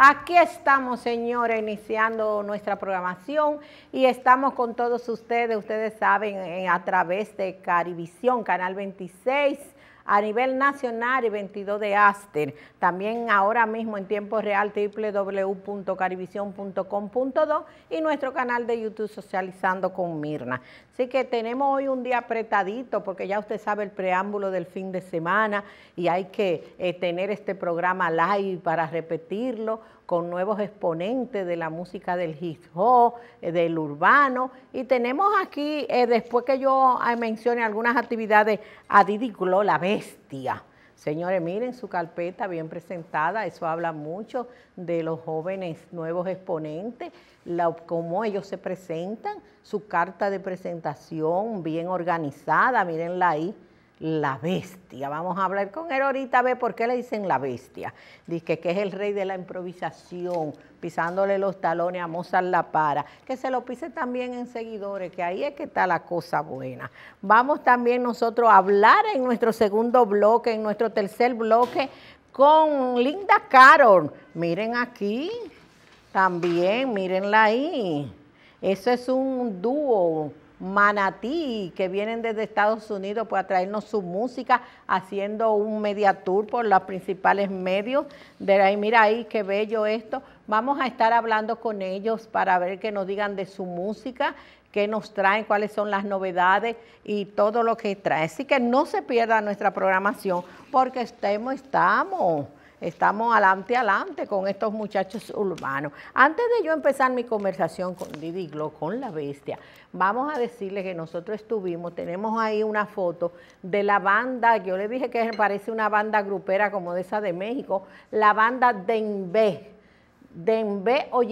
Aquí estamos, señores, iniciando nuestra programación y estamos con todos ustedes, ustedes saben, a través de Carivisión, Canal 26, a nivel nacional y 22 de Aster. También ahora mismo en tiempo real www.carivision.com.do y nuestro canal de YouTube Socializando con Mirna. Así que tenemos hoy un día apretadito porque ya usted sabe el preámbulo del fin de semana y hay que eh, tener este programa live para repetirlo con nuevos exponentes de la música del hip hop, eh, del urbano. Y tenemos aquí, eh, después que yo mencione algunas actividades, a Didi Glo, la bestia. Señores, miren su carpeta bien presentada, eso habla mucho de los jóvenes nuevos exponentes, cómo ellos se presentan, su carta de presentación bien organizada, mírenla ahí la bestia. Vamos a hablar con él ahorita a ver por qué le dicen la bestia. Dice que es el rey de la improvisación, pisándole los talones a Mozart La Para. Que se lo pise también en seguidores, que ahí es que está la cosa buena. Vamos también nosotros a hablar en nuestro segundo bloque, en nuestro tercer bloque, con Linda Carol. Miren aquí, también, mírenla ahí. Eso es un dúo Manatí, que vienen desde Estados Unidos pues, a traernos su música, haciendo un media tour por los principales medios. De ahí, mira ahí, qué bello esto. Vamos a estar hablando con ellos para ver que nos digan de su música, qué nos traen, cuáles son las novedades y todo lo que trae. Así que no se pierda nuestra programación porque estemos, estamos Estamos adelante, adelante con estos muchachos urbanos. Antes de yo empezar mi conversación con Didi Glo, con la bestia, vamos a decirle que nosotros estuvimos, tenemos ahí una foto de la banda, yo le dije que parece una banda grupera como de esa de México, la banda Denbe, Denbe o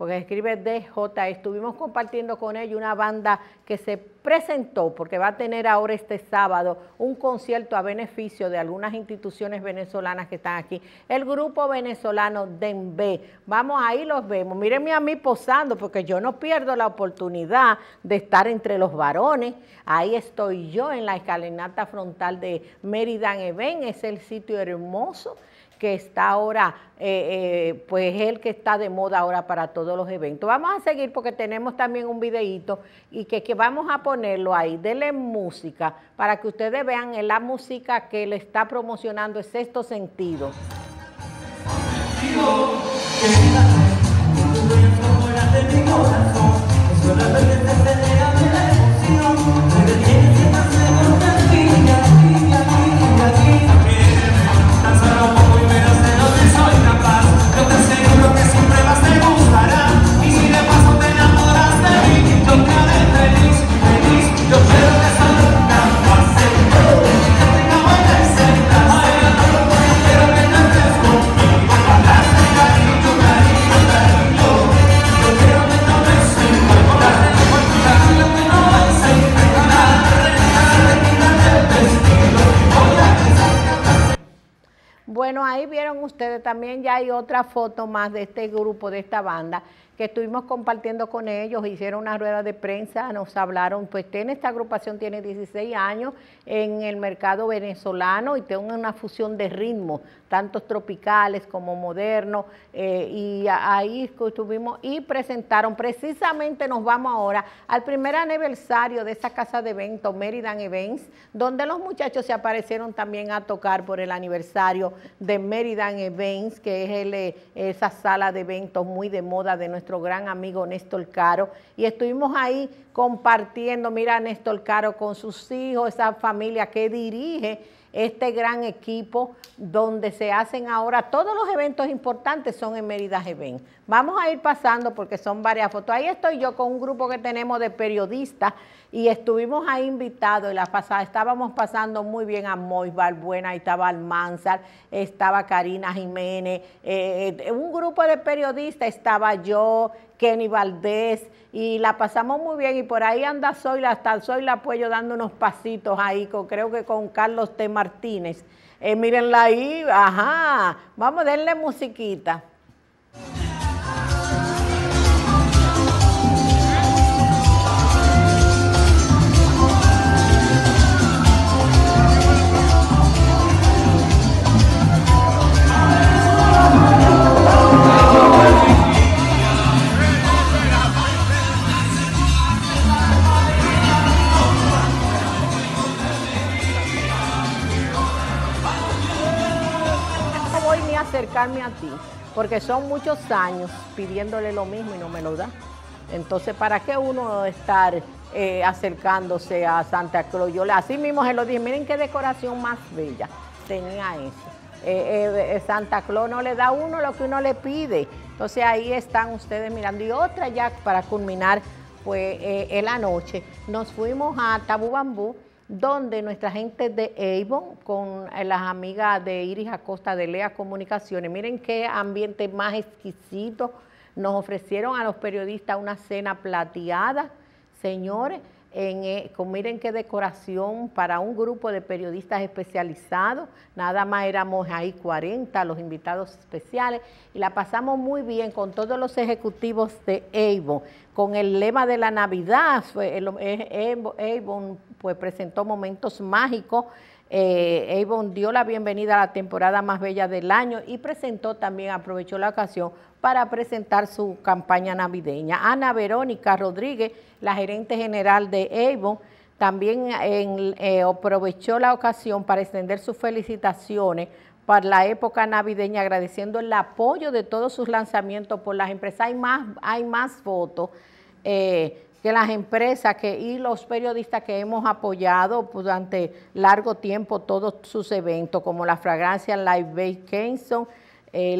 porque escribe DJ, estuvimos compartiendo con ellos una banda que se presentó, porque va a tener ahora este sábado un concierto a beneficio de algunas instituciones venezolanas que están aquí. El grupo venezolano DENBE, vamos ahí los vemos, mírenme a mí posando, porque yo no pierdo la oportunidad de estar entre los varones, ahí estoy yo en la escalinata frontal de Meridan Event, es el sitio hermoso, que está ahora, eh, eh, pues el que está de moda ahora para todos los eventos. Vamos a seguir porque tenemos también un videíto y que, que vamos a ponerlo ahí, denle música para que ustedes vean la música que le está promocionando es sexto sentido. Bueno, ahí vieron ustedes también ya hay otra foto más de este grupo, de esta banda, que estuvimos compartiendo con ellos, hicieron una rueda de prensa, nos hablaron, pues tiene esta agrupación, tiene 16 años en el mercado venezolano y tiene una fusión de ritmos, tantos tropicales como modernos, eh, y ahí estuvimos y presentaron, precisamente nos vamos ahora al primer aniversario de esa casa de eventos, Meridan Events, donde los muchachos se aparecieron también a tocar por el aniversario de Meridan Events, que es eh, esa sala de eventos muy de moda de nuestro gran amigo Néstor Caro, y estuvimos ahí compartiendo, mira Néstor Caro con sus hijos, esa familia que dirige este gran equipo donde se hacen ahora todos los eventos importantes son en Mérida Event. Vamos a ir pasando porque son varias fotos. Ahí estoy yo con un grupo que tenemos de periodistas y estuvimos ahí invitados y la pasada estábamos pasando muy bien a Mois Balbuena, ahí estaba Almanzar, estaba Karina Jiménez, eh, eh, un grupo de periodistas, estaba yo, Kenny Valdés, y la pasamos muy bien y por ahí anda Zoila, hasta Zoila Apoyo dando unos pasitos ahí, con, creo que con Carlos T. Martínez. Eh, mírenla ahí, ajá, vamos a darle musiquita. Porque son muchos años pidiéndole lo mismo y no me lo da. Entonces, ¿para qué uno estar eh, acercándose a Santa Claus? Yo así mismo se lo dije, miren qué decoración más bella tenía eso. Eh, eh, Santa Claus no le da a uno lo que uno le pide. Entonces ahí están ustedes mirando. Y otra ya para culminar, pues en la noche, nos fuimos a Tabú Bambú, donde nuestra gente de Avon, con las amigas de Iris Acosta de Lea Comunicaciones, miren qué ambiente más exquisito, nos ofrecieron a los periodistas una cena plateada, señores, en, eh, miren qué decoración para un grupo de periodistas especializados, nada más éramos ahí 40 los invitados especiales y la pasamos muy bien con todos los ejecutivos de Avon, con el lema de la Navidad, Avon pues presentó momentos mágicos eh, Avon dio la bienvenida a la temporada más bella del año y presentó también, aprovechó la ocasión para presentar su campaña navideña. Ana Verónica Rodríguez, la gerente general de Avon, también eh, aprovechó la ocasión para extender sus felicitaciones para la época navideña, agradeciendo el apoyo de todos sus lanzamientos por las empresas. Hay más, hay más fotos. Eh, que las empresas que, y los periodistas que hemos apoyado durante largo tiempo todos sus eventos, como la fragancia Live Base Kenson, eh,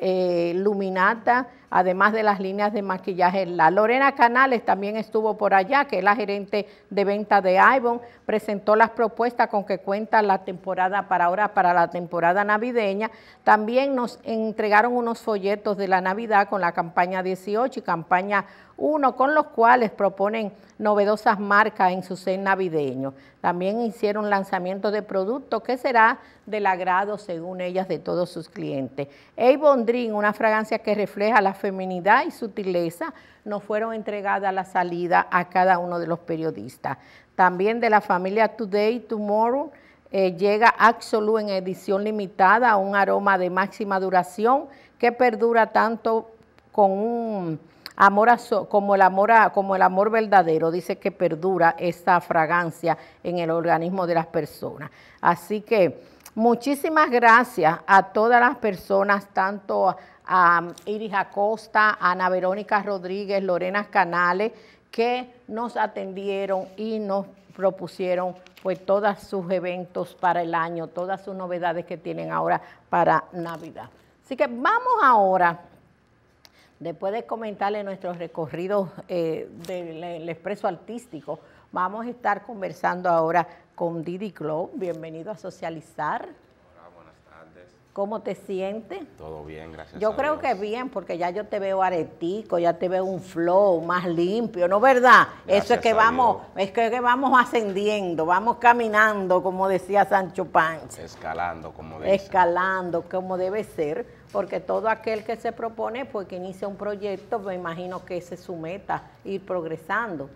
eh, Luminata, además de las líneas de maquillaje. La Lorena Canales también estuvo por allá, que es la gerente de venta de Ivon, presentó las propuestas con que cuenta la temporada para ahora, para la temporada navideña. También nos entregaron unos folletos de la Navidad con la campaña 18 y campaña 1, con los cuales proponen novedosas marcas en su set navideño. También hicieron lanzamientos de productos que será del agrado, según ellas, de todos sus clientes. Avon Dream, una fragancia que refleja la feminidad y sutileza, nos fueron entregadas a la salida a cada uno de los periodistas. También de la familia Today, Tomorrow, eh, llega Absolu en edición limitada, un aroma de máxima duración que perdura tanto con un amor como, el amor como el amor verdadero, dice que perdura esta fragancia en el organismo de las personas. Así que muchísimas gracias a todas las personas, tanto a Iris Acosta, a Ana Verónica Rodríguez, Lorena Canales, que nos atendieron y nos propusieron pues todos sus eventos para el año, todas sus novedades que tienen ahora para Navidad. Así que vamos ahora Después de comentarle nuestros recorridos eh, del expreso artístico, vamos a estar conversando ahora con Didi Club. Bienvenido a Socializar. Hola, buenas tardes. ¿Cómo te sientes? Todo bien, gracias. Yo creo que bien, porque ya yo te veo aretico, ya te veo un flow más limpio, ¿no verdad? Eso es que vamos, es que, vamos ascendiendo, vamos caminando, como decía Sancho Panza. Escalando, como debe Escalando, como debe ser porque todo aquel que se propone, pues que inicia un proyecto, me imagino que esa es su meta, ir progresando.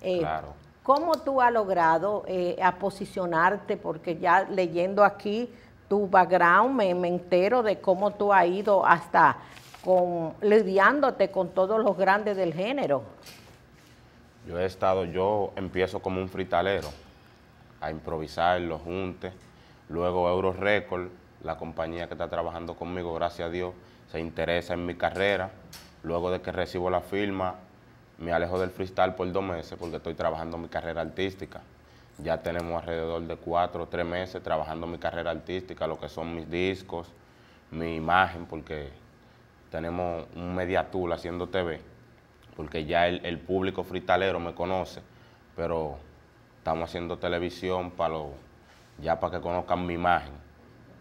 Eh, claro. ¿Cómo tú has logrado eh, a posicionarte? Porque ya leyendo aquí tu background me, entero de cómo tú has ido hasta con, lidiándote con todos los grandes del género. Yo he estado, yo empiezo como un fritalero, a improvisar los juntes, luego Euro Record, la compañía que está trabajando conmigo, gracias a Dios, se interesa en mi carrera. Luego de que recibo la firma, me alejo del freestyle por dos meses porque estoy trabajando mi carrera artística. Ya tenemos alrededor de cuatro o tres meses trabajando mi carrera artística, lo que son mis discos, mi imagen, porque tenemos un media haciendo TV, porque ya el, público freestalero me conoce, pero estamos haciendo televisión para lo, ya para que conozcan mi imagen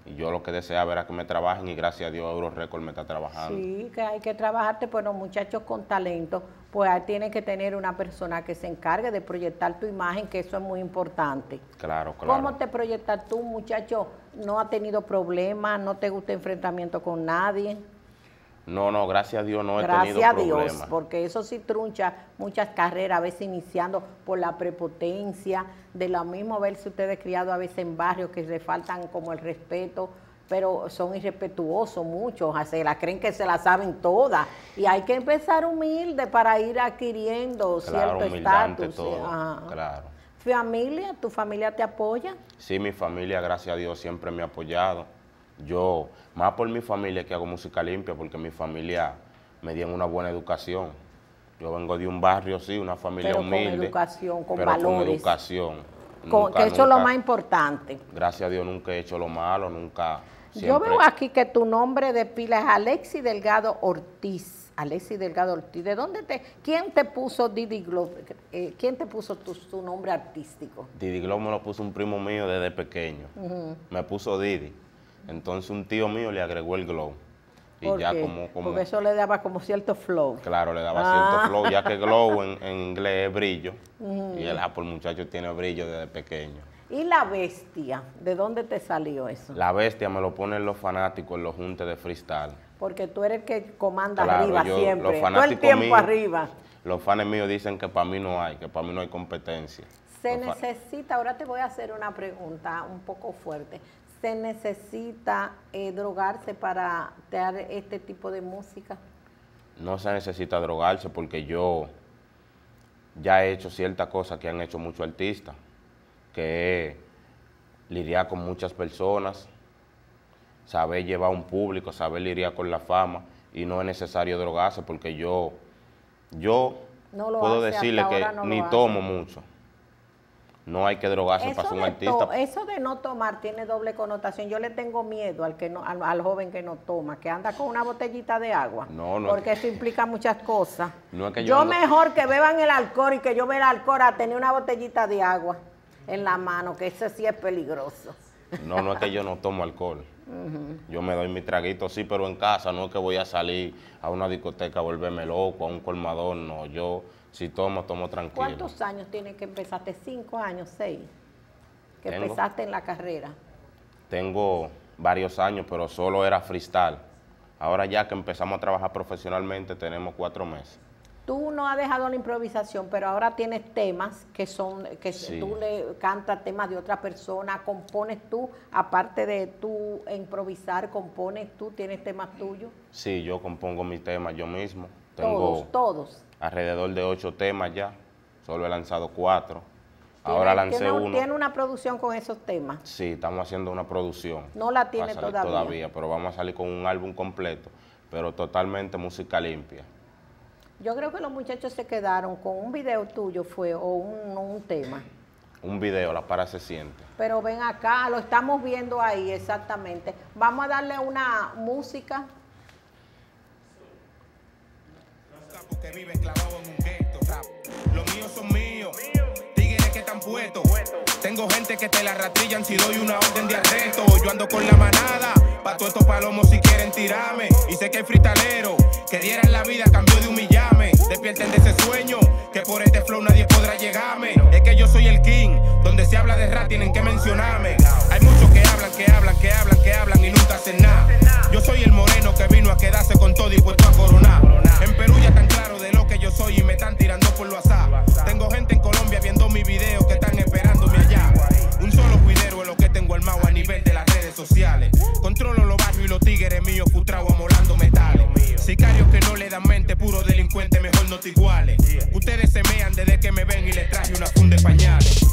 y yo lo que deseaba era que me trabajen y gracias a Dios Euro Record me está trabajando. Sí, que hay que trabajarte, pero muchachos con talento, pues tiene que tener una persona que se encargue de proyectar tu imagen, que eso es muy importante. Claro, claro. ¿Cómo te proyectas tú, muchacho? ¿No ha tenido problemas? ¿No te gusta enfrentamiento con nadie? No, no, gracias a Dios no he tenido problemas. Gracias a Dios, porque eso sí truncha muchas carreras, a veces iniciando por la prepotencia, de lo mismo haberse ustedes criado a veces en barrios que le faltan como el respeto, pero son irrespetuosos muchos, se la creen que se la saben todas, y hay que empezar humilde para ir adquiriendo cierto estatus. Claro. ¿Familia? ¿Tu familia te apoya? Sí, mi familia, gracias a Dios, siempre me ha apoyado Yo, más por mi familia que hago música limpia, porque mi familia me dio una buena educación. Yo vengo de un barrio, sí, una familia Pero humilde. con educación, con pero valores. con educación. Con- Nunca, que eso es lo nunca- más importante. Gracias a Dios nunca he hecho lo malo, nunca... Yo veo aquí que tu nombre de pila es Alexi Delgado Ortiz. Alexi Delgado Ortiz. ¿De dónde te, quién te puso Didi Globe? Eh, ¿Quién te puso tu, tu nombre artístico? Didi Glow me lo puso un primo mío desde pequeño. Me puso Didi. Entonces un tío mío le agregó el Glow. Y ¿Por ya qué? como, como Porque eso le daba como cierto flow. claro, le daba Ah. cierto flow, ya que Glow en, en inglés es brillo. Y el Apple muchacho tiene brillo desde pequeño. ¿Y la bestia? ¿De dónde te salió eso? La bestia me lo ponen los fanáticos en los juntes de freestyle. Porque tú eres el que comanda Claro, arriba yo- siempre. los Todo el tiempo arriba. Los fans míos dicen que para mí no hay, que para mí no hay competencia. Se Los necesita, ahora te voy a hacer una pregunta un poco fuerte. ¿Se necesita eh, drogarse para dar este tipo de música? no se necesita drogarse porque yo ya he hecho ciertas cosas que han hecho muchos artistas, que es lidiar con muchas personas, saber llevar un público, saber lidiar con la fama y no es necesario drogarse porque yo, yo No puedo hace, decirle que no ni hace. tomo mucho. No hay que drogarse para ser un artista. eso de no tomar tiene doble connotación. Yo le tengo miedo al que no, al, al joven que no toma, que anda con una botellita de agua. No, no. Porque eso implica muchas cosas. No es que yo yo ando- mejor que beban el alcohol y que yo vea el alcohol a tener una botellita de agua en la mano, que eso sí es peligroso. No, no es que yo no tomo alcohol. Yo me doy mi traguito, sí, pero en casa no es que voy a salir a una discoteca a volverme loco, a un colmador, no. Yo, si tomo, tomo tranquilo. ¿Cuántos años tienes que empezaste? ¿Cinco años? ¿Seis? Que Tengo. empezaste en la carrera. Tengo varios años, pero solo era freestyle. Ahora ya que empezamos a trabajar profesionalmente, tenemos cuatro meses. Tú no has dejado la improvisación, pero ahora tienes temas que son, que Sí. tú le cantas temas de otra persona, compones tú, aparte de tú improvisar, compones tú, tienes temas tuyos. Sí, yo compongo mis temas yo mismo. Tengo Todos, todos. alrededor de ocho temas ya. Solo he lanzado cuatro. Ahora lancé tiene, uno. Tiene una producción con esos temas. Sí, estamos haciendo una producción. No la tiene salir todavía. pero vamos a salir con un álbum completo, pero totalmente música limpia. Yo creo que los muchachos se quedaron con un video tuyo fue o un, un tema. Un video, la para se siente. Pero ven acá, lo estamos viendo ahí exactamente. Vamos a darle una música. Sapos que en un gueto. Rap. Los míos son míos. Tigres que están puestos. Tengo gente que te la ratrillan si doy una orden de arresto. Yo ando con la manada. Pa' todos estos palomos si quieren tirarme. Y sé que hay fritalero que dieran la vida a cambio de humillarme. Despierten de ese sueño que por este flow nadie podrá llegarme. Es que yo soy el king. Donde se habla de rap tienen que mencionarme. Que hablan, que hablan, que hablan, que hablan y nunca hacen nada. Yo soy el moreno que vino a quedarse con todo y puesto a coronar. En Perú ya tan claro de lo que yo soy y me están tirando por lo asá. Tengo gente en Colombia viendo mi video que están esperándome allá. Un solo cuidero es lo que tengo armado a nivel de las redes sociales. Controlo los barrios y los tigres míos frustrados amolando metales. Sicarios que no le dan mente, puro delincuente, mejor no te iguales. Ustedes se mean desde que me ven y les traje una funda de pañales.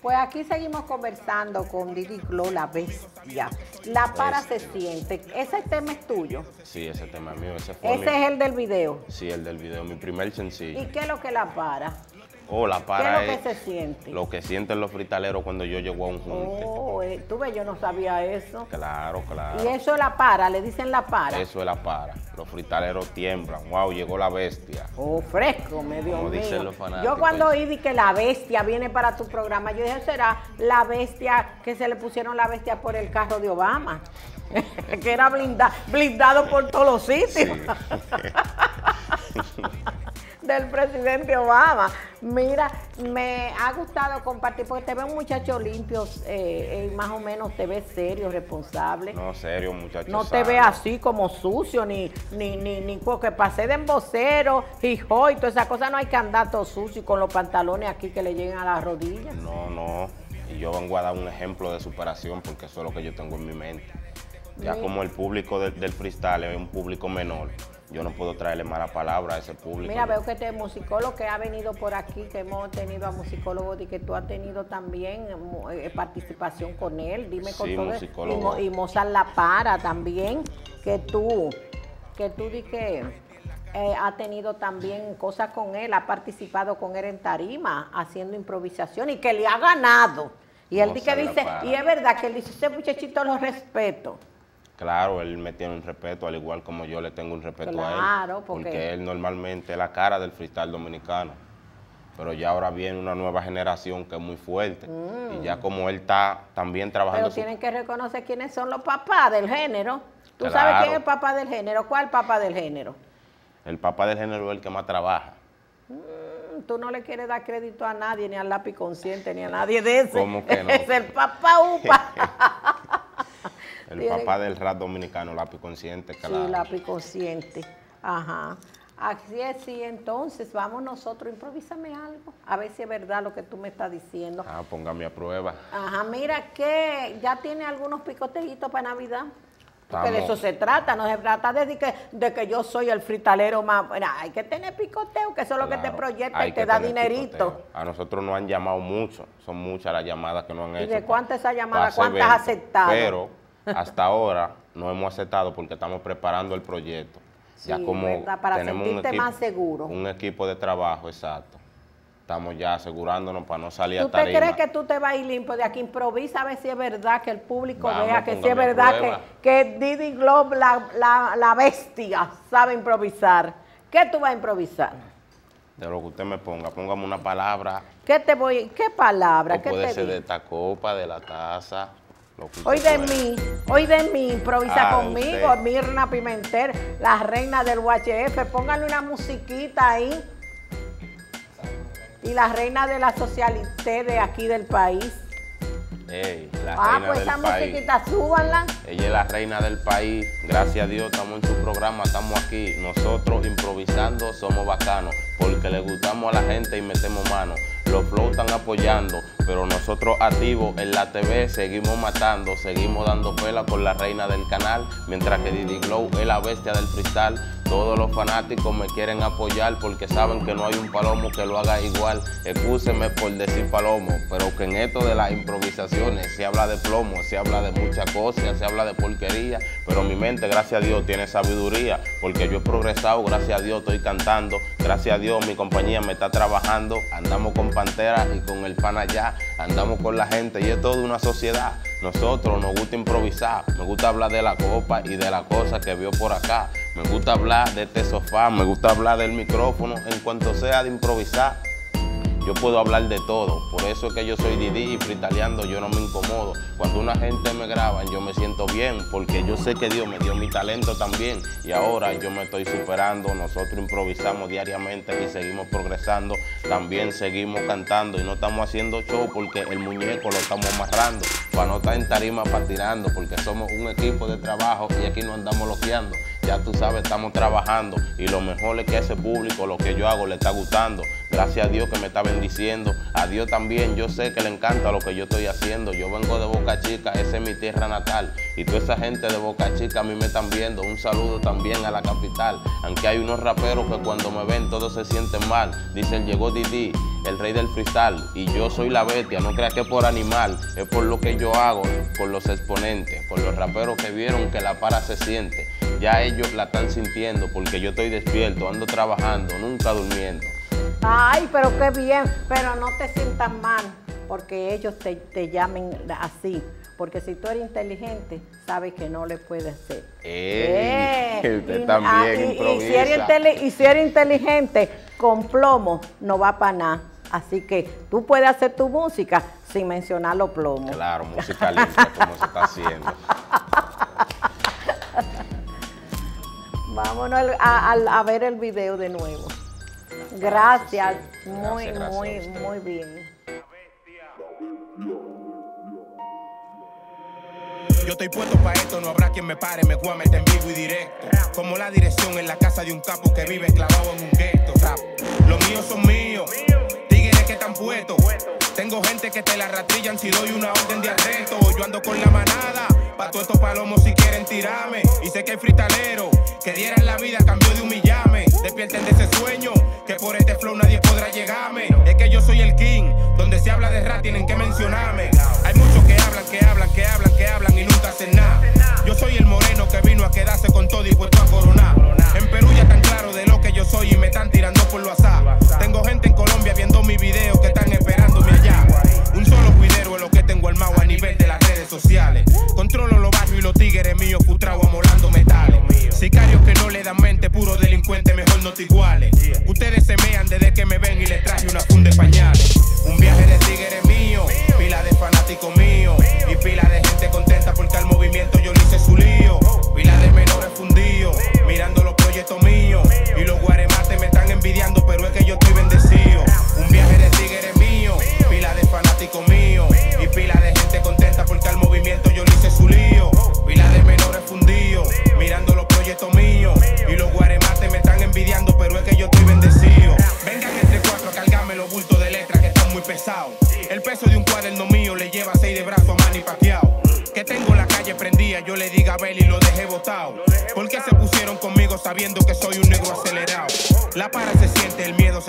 Pues aquí seguimos conversando con Didi Glow, la bestia. La para se siente. Ese tema es tuyo. Sí, ese tema es mío. Ese fue mi- Ese es el del video. Sí, el del video, mi primer sencillo. ¿Y qué es lo que la para? Oh, la para ¿Qué es lo que se siente? lo que sienten los fritaleros cuando yo llego a un junte. Oh, eh, tú ves, yo no sabía eso. Claro, claro. Y eso es la para, le dicen la para. Eso es la para. Los fritaleros tiemblan. Wow, llegó la bestia. Oh, fresco, me Dios Como dicen los fanáticos. Yo cuando oí di que la bestia viene para tu programa, yo dije, será la bestia que se le pusieron la bestia por el carro de Obama. que era blinda- blindado por todos los sitios. del presidente Obama. Mira, me ha gustado compartir porque te veo un muchacho limpio, eh, eh, más o menos te ves serio, responsable. No, serio, muchacho. No te ve así como sucio, ni, ni, ni, ni porque pasé de embocero, y toda esa cosa no hay que andar todo sucio con los pantalones aquí que le lleguen a las rodillas. No, no. Y yo vengo a dar un ejemplo de superación porque eso es lo que yo tengo en mi mente. Ya como el público del freestyle es un público menor, yo no puedo traerle mala palabra a ese público. Mira, veo que este musicólogo que ha venido por aquí, que hemos tenido a musicólogos y que tú has tenido también eh, participación con él. Dime con todo. Y, Mozart La Para también, que tú, que tú di que eh, ha tenido también cosas con él, ha participado con él en tarima, haciendo improvisación y que le ha ganado. Y él que dice, y es verdad que él dice, ese muchachito lo respeto. Claro, él me tiene un respeto, al igual como yo le tengo un respeto a él. Porque... porque él normalmente es la cara del freestyle dominicano. Pero ya ahora viene una nueva generación que es muy fuerte. Y ya mm. como él está también trabajando... Pero tienen que reconocer quiénes son los papás del género. ¿Tú sabes quién es el papá del género? ¿Cuál papá del género? El papá del género es el que más trabaja. Mm, tú no le quieres dar crédito a nadie, ni al lápiz consciente, ni a nadie de ese. ¿Cómo que no? Es el papá upa. El papá del rap dominicano, lápiz consciente. Sí, lápiz consciente. Ajá. Así es, sí, entonces vamos nosotros, improvísame algo, a ver si es verdad lo que tú me estás diciendo. Ah, póngame a prueba. Ajá, mira que ya tiene algunos picoteitos para Navidad. Porque de eso se trata, no se trata de que, de que yo soy el fritalero más. hay que tener picoteo, que eso es lo que te proyecta y te da dinerito. A nosotros nos han llamado mucho, son muchas las llamadas que nos han hecho. ¿Y de cuántas esas llamadas, cuántas has aceptado? Pero hasta ahora no hemos aceptado porque estamos preparando el proyecto. ya como para tenemos un equipo, más seguro. Un equipo de trabajo, exacto. Estamos ya asegurándonos para no salir a tarima. ¿Tú crees que tú te vas a ir limpio de aquí? Improvisa a ver si es verdad, que el público vea, que si es verdad que, que Didi Globe, la, la, bestia, sabe improvisar. ¿Qué tú vas a improvisar? De lo que usted me ponga, póngame una palabra. ¿Qué te voy, qué palabra? ¿Qué puede ser de esta copa, de la taza. Hoy de mí, hoy de mí, improvisa ah, conmigo, Mirna Pimentel, la reina del UHF, póngale una musiquita ahí. Y la reina de la socialité de aquí del país. ah, pues esa musiquita, súbanla. Ella es la reina del país. Gracias a Dios, estamos en su programa, estamos aquí. Nosotros improvisando somos bacanos, porque le gustamos a la gente y metemos manos. Los flow están apoyando, pero nosotros activos en la TV seguimos matando, seguimos dando pela por la reina del canal, mientras que Didi Glow es la bestia del freestyle. Todos los fanáticos me quieren apoyar porque saben que no hay un palomo que lo haga igual. Excúseme por decir palomo, pero que en esto de las improvisaciones se habla de plomo, se habla de muchas cosas, se habla de porquería, pero mi mente, gracias a Dios, tiene sabiduría, porque yo he progresado, gracias a Dios estoy cantando, gracias a Dios mi compañía me está trabajando, andamos con Pantera y con el pan allá, andamos con la gente y es toda una sociedad. Nosotros nos gusta improvisar, me gusta hablar de la copa y de la cosa que vio por acá. Me gusta hablar de este sofá, me gusta hablar del micrófono, en cuanto sea de improvisar. Yo puedo hablar de todo, por eso es que yo soy Didi y fritaleando yo no me incomodo. Cuando una gente me graba yo me siento bien, porque yo sé que Dios me dio mi talento también. Y ahora yo me estoy superando, nosotros improvisamos diariamente y seguimos progresando. También seguimos cantando y no estamos haciendo show porque el muñeco lo estamos amarrando. Para no estar en tarima patinando, porque somos un equipo de trabajo y aquí no andamos loqueando. Ya tú sabes, estamos trabajando y lo mejor es que ese público lo que yo hago le está gustando. Gracias a Dios que me está bendiciendo. A Dios también, yo sé que le encanta lo que yo estoy haciendo. Yo vengo de Boca Chica, esa es mi tierra natal. Y toda esa gente de Boca Chica a mí me están viendo. Un saludo también a la capital. Aunque hay unos raperos que cuando me ven todos se sienten mal. Dicen, llegó Didi, el rey del freestyle. Y yo soy la bestia, no creas que por animal. Es por lo que yo hago, por los exponentes, por los raperos que vieron que la para se siente. Ya ellos la están sintiendo porque yo estoy despierto, ando trabajando, nunca durmiendo. Ay, pero qué bien, pero no te sientas mal porque ellos te, llamen así. Porque si tú eres inteligente, sabes que no le puedes hacer. Eh, usted también y, si eres y si eres inteligente, con plomo no va para nada. Así que tú puedes hacer tu música sin mencionar los plomos. Claro, música limpia, como se está haciendo. Vámonos a ver el video de nuevo. Gracias, muy, muy, muy bien. Yo estoy puesto para esto, no habrá quien me pare, me voy a meter en vivo y directo. Como la dirección en la casa de un capo que vive clavado en un gueto. Los míos son míos, tigres que están puestos. Tengo gente que te la ratrillan si doy una orden de arresto. Yo ando con la manada, pa' todos estos palomos si quieren tirarme. Y sé que hay fritalero que dieran la vida a cambio de humillarme. Despierten de ese sueño, que por este flow nadie podrá llegarme. Es que yo soy el king, donde se habla de rap tienen que mencionarme. Hay muchos que hablan, que hablan, que hablan, que hablan y nunca hacen nada. Yo soy el moreno que vino a quedarse con todo y puesto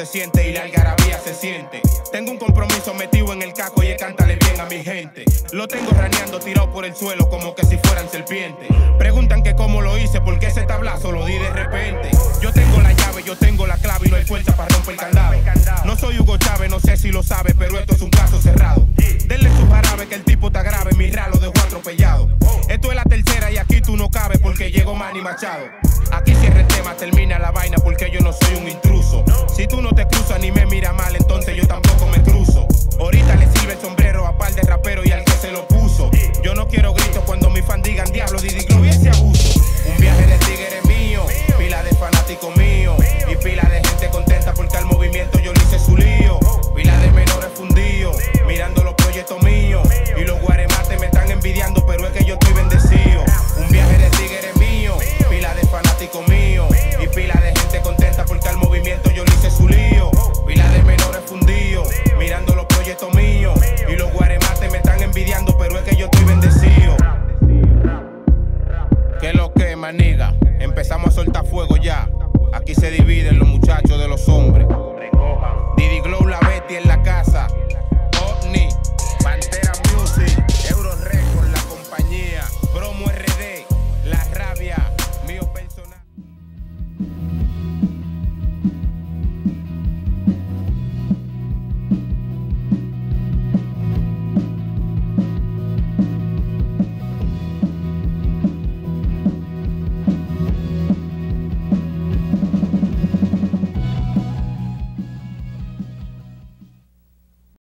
siente y la algarabía se siente. Tengo un compromiso metido en el caco y el cántale bien a mi gente. Lo tengo raneando tirado por el suelo como que si fueran serpientes. Preguntan que cómo lo hice, porque ese tablazo lo di de repente. Yo tengo la llave, yo tengo la clave y no hay fuerza para romper el candado. No soy Hugo Chávez, no sé si lo sabe, pero esto es un caso cerrado. Denle su jarabe que el tipo está grave, mi ralo dejó atropellado. Esto es la tercera y aquí tú no cabes porque llegó Manny Machado.